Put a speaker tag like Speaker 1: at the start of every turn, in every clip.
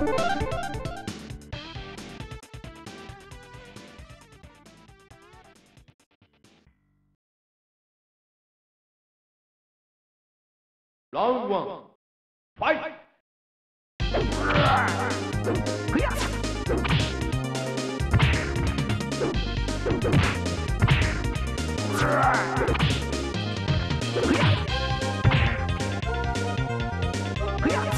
Speaker 1: you Round one. Fight! Round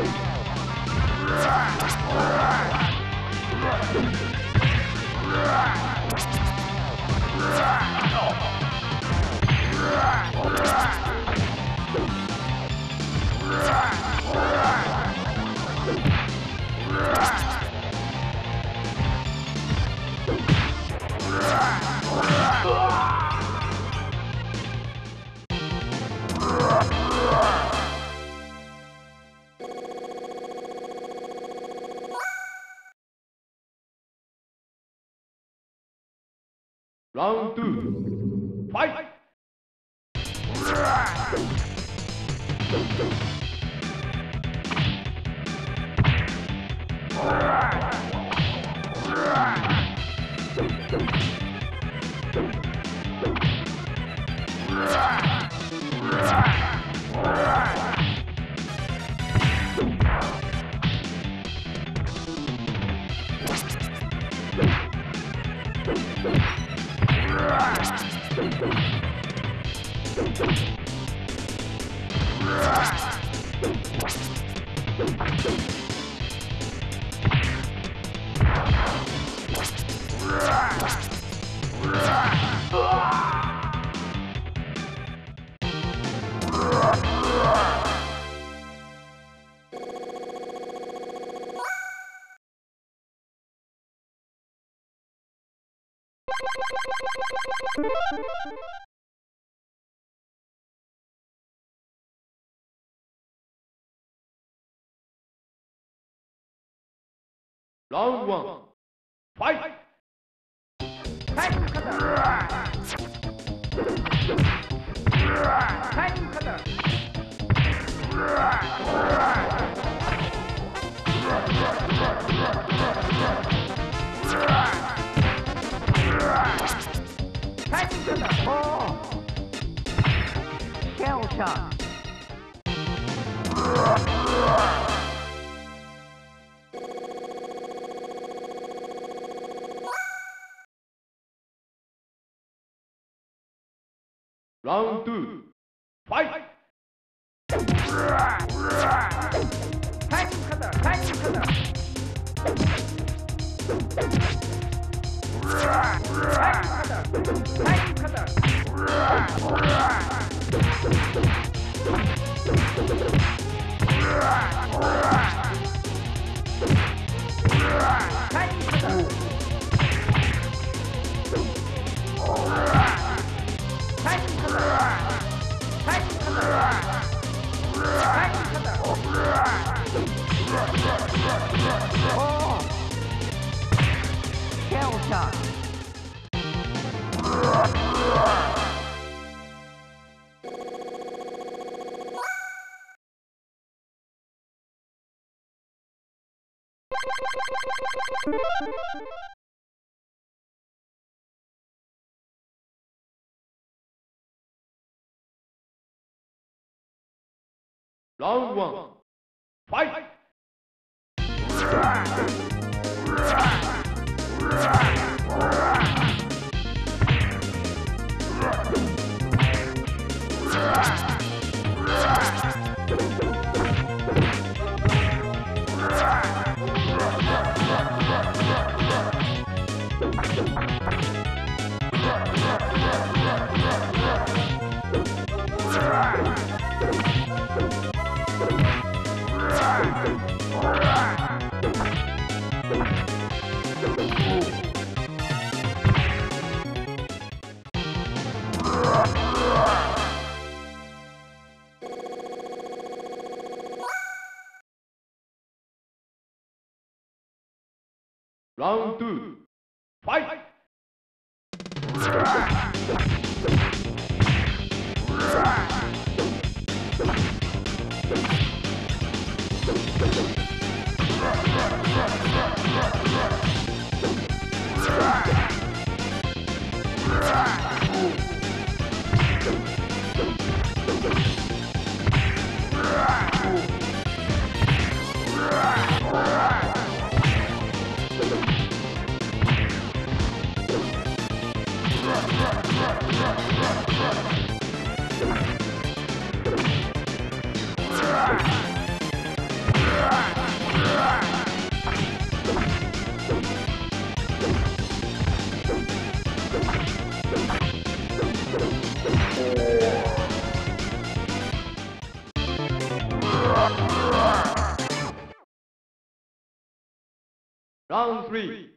Speaker 1: Ah! Round two. Fight! Round one. Fight.
Speaker 2: Time cutter. Time cutter. 哦，跳上。Round two, fight! 狼王来 Round two. Round three.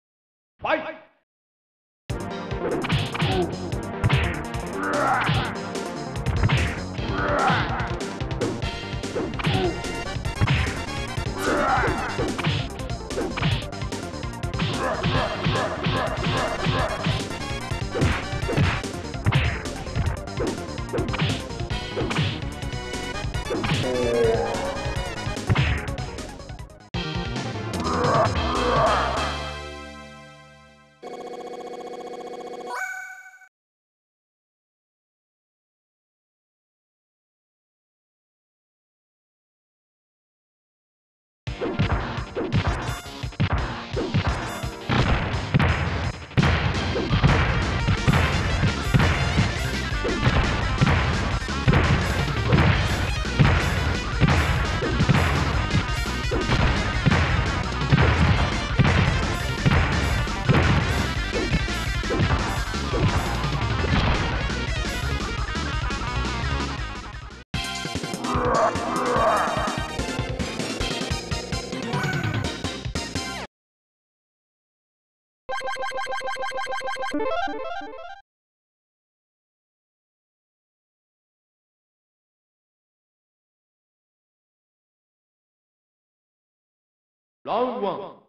Speaker 2: 狼王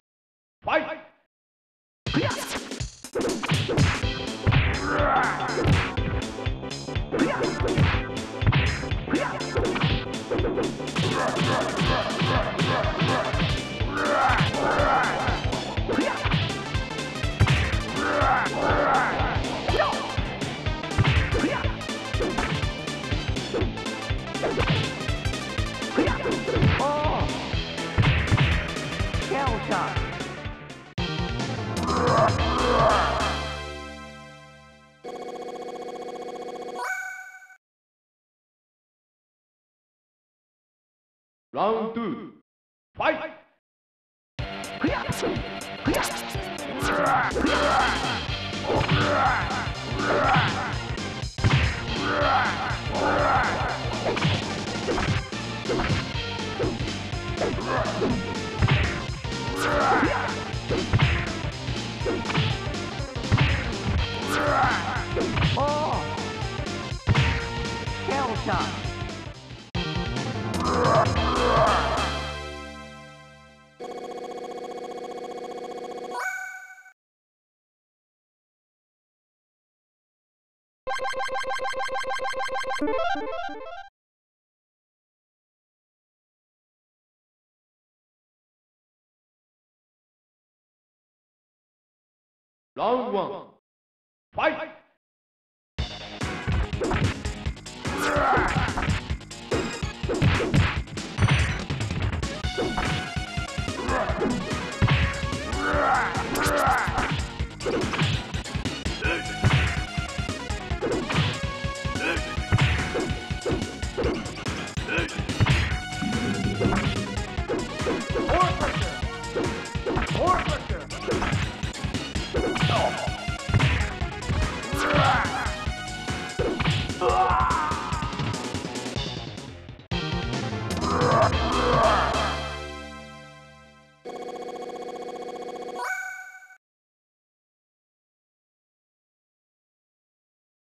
Speaker 2: 喂 Round two. Fight! Oh! Tail shot. Round round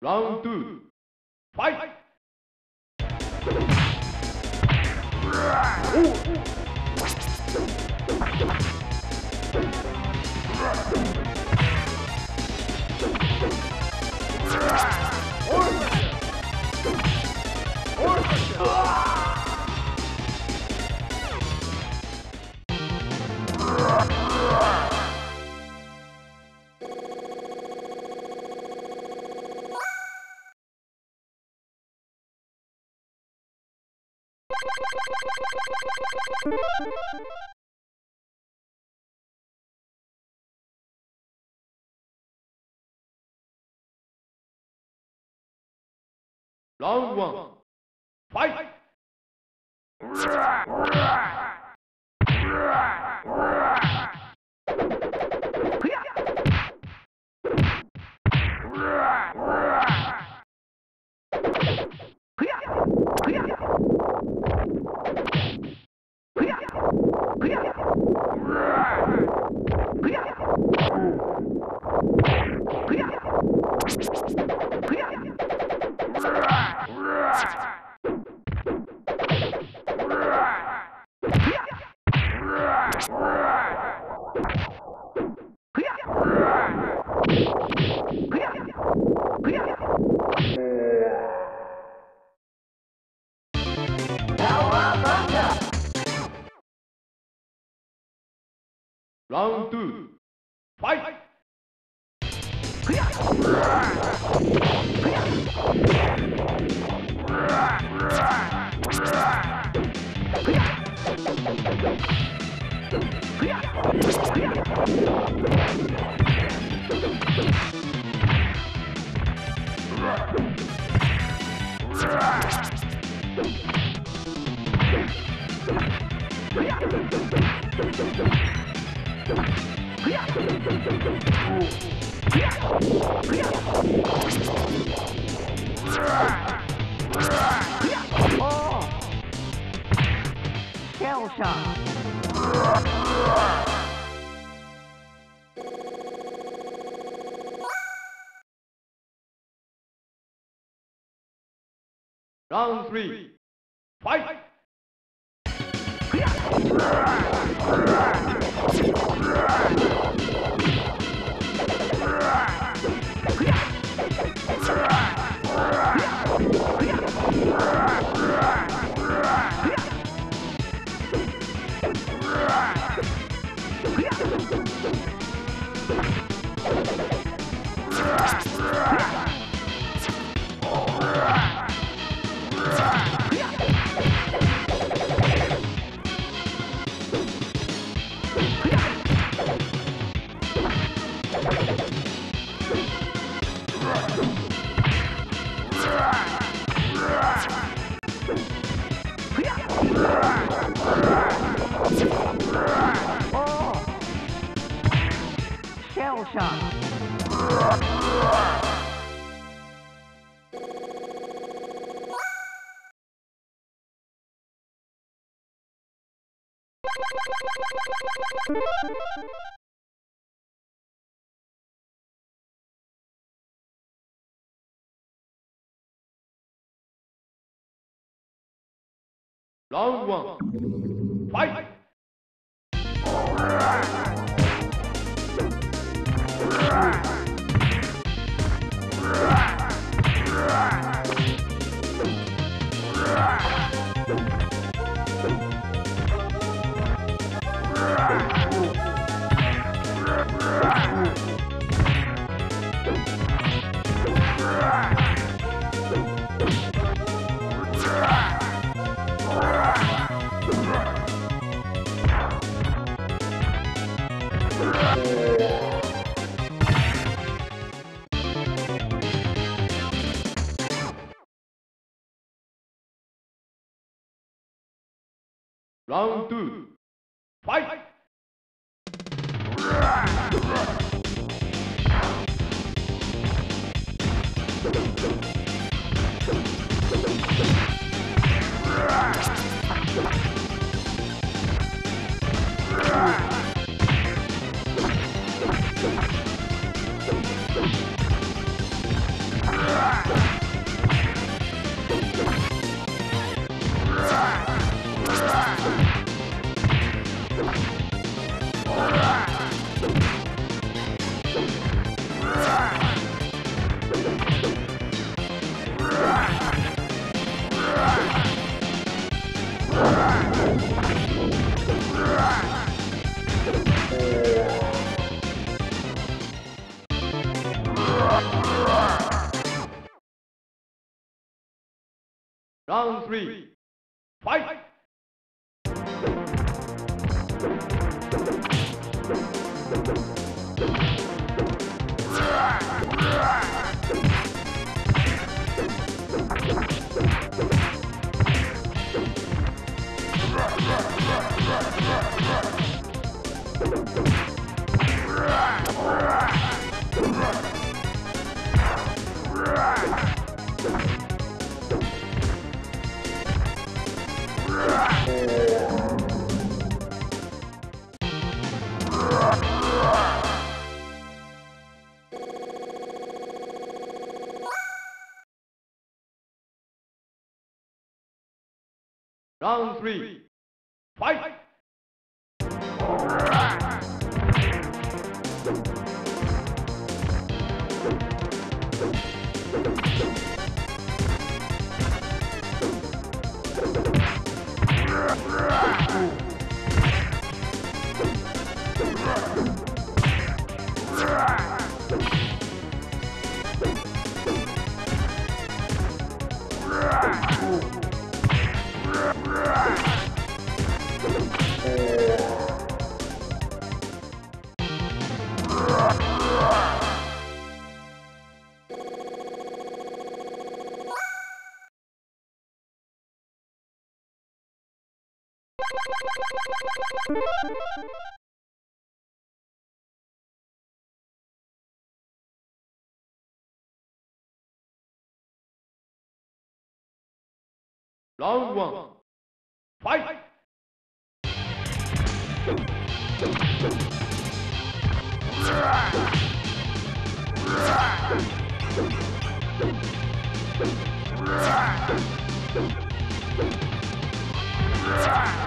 Speaker 1: ラウンドゥファイラウンドワン、ファイラウンド
Speaker 2: 2 Shell.
Speaker 1: Round three. Fight! Round one. Fight!
Speaker 2: 마음 뚫 three.
Speaker 1: Round three. Fight! Round one. Fight! Ah!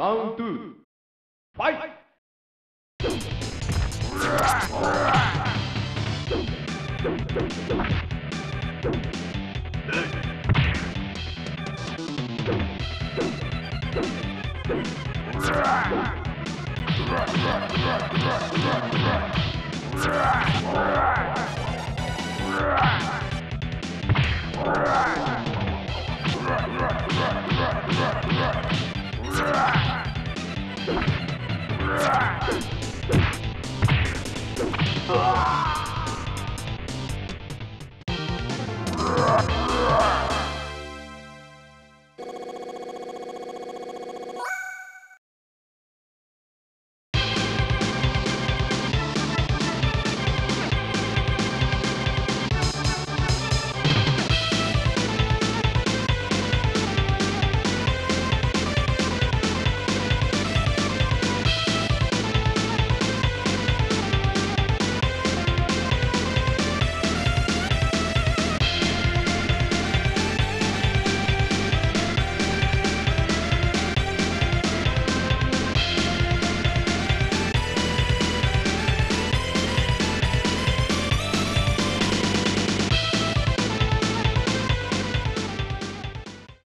Speaker 1: ラウンド2ファイト
Speaker 2: Ah!